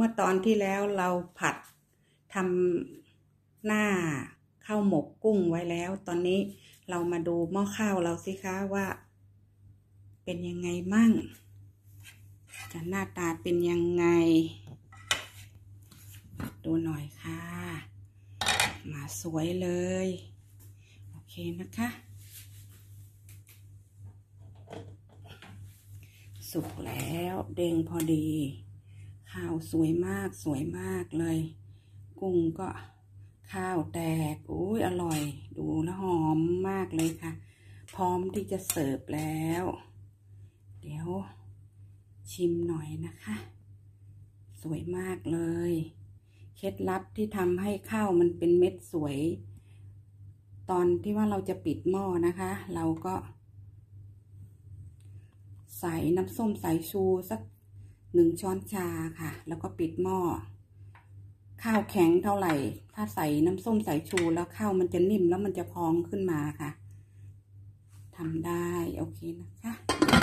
เมื่อตอนที่แล้วเราผัดทำหน้าข้าวหมกกุ้งไว้แล้ว ตอนนี้เรามาดูหม้อข้าวเราสิคะว่า เป็นยังไงมั่งจะหน้าตาเป็นยังไง ดูหน่อยค่ะ มาสวยเลย โอเคนะคะ สุกแล้วเด้งพอดีาวสวยมากสวยมากเลย กุ้งก็ข้าวแตกอุ้ยอร่อย ดูแล้วหอมมากเลยค่ะ พร้อมที่จะเสิร์ฟแล้ว เดี๋ยวชิมหน่อยนะคะ สวยมากเลย เคล็ดลับที่ทำให้ข้าวมันเป็นเม็ดสวย ตอนที่ว่าเราจะปิดหม้อนะคะ เราก็ ใส่น้ำส้มสายชูสัก หนึ่งช้อนชาค่ะ แล้วก็ปิดหม้อ ข้าวแข็งเท่าไหร่ ถ้าใส่น้ำส้มสายชูแล้วข้าวมันจะนิ่มแล้วมันจะพองขึ้นมาค่ะทำได้ โอเคนะคะ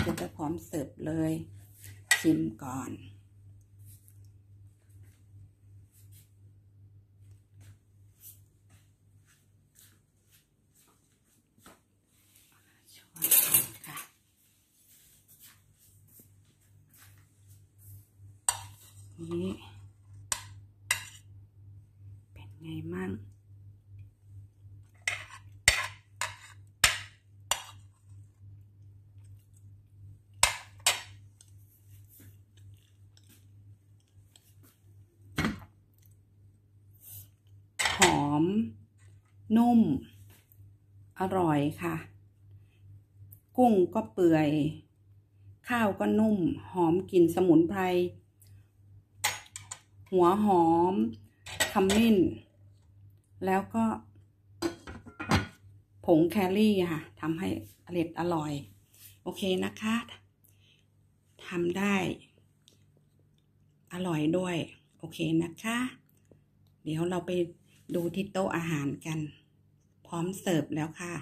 จะจะพร้อมเสิร์ฟเลย ชิมก่อน ช่วยค่ะ นี่เป็นไงมั่งหอม นุ่ม อร่อยค่ะ กุ้งก็เปื่อย ข้าวก็นุ่ม หอมกลิ่นสมุนไพร หัวหอมขมิ้น แล้วก็ ผงแครี่ค่ะทำให้อร่อยอร่อย โอเคนะคะทำได้ อร่อยด้วย โอเคนะคะ เดี๋ยวเราไปดูที่โต๊ะอาหารกัน พร้อมเสิร์ฟแล้วค่ะ